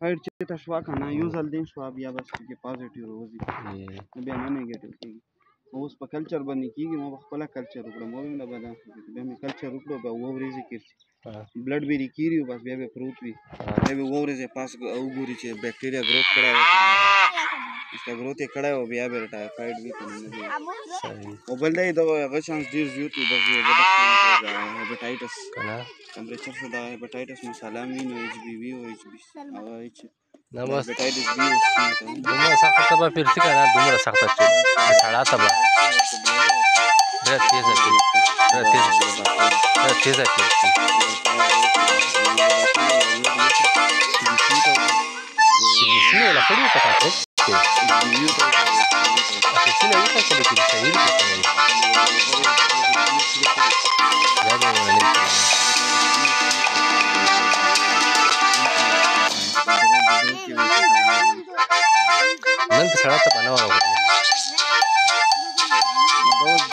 Fight चेता शवा खाना use अल दिन शवा या बस के पॉजिटिव रोज बे मैं नेगेटिव की वो उस पर कल्चर बनी की मैं पला कल्चर रुकड़ो मैं भी ना बना। बे मैं कल्चर रुकड़ो बे वो रेज की ब्लड भी की रही बस बे बे फ्रूट भी। बे बे वो रेज पास उगुरी छे बैक्टीरिया ग्रोथ करा इसका ग्रोथ ये कड़ा हो बे बे फाइट भी करने तो वो बोल दे दो अगर चांस दिस यू बस ये हेपेटाइटिस हेपेटाइटिस से दा हेपेटाइटिस में सलामीन एचबीवी और नमस्ते धुमरा सकता तब फिर ठीक है ना धुमरा सकता चल सड़ा तब रे तेज है रे तेज रे तेज है सीधी सीधी वाला पड़ी तो करते सीधी सीधी No empezará hasta mañana, güey.